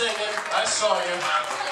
Singing. I saw you.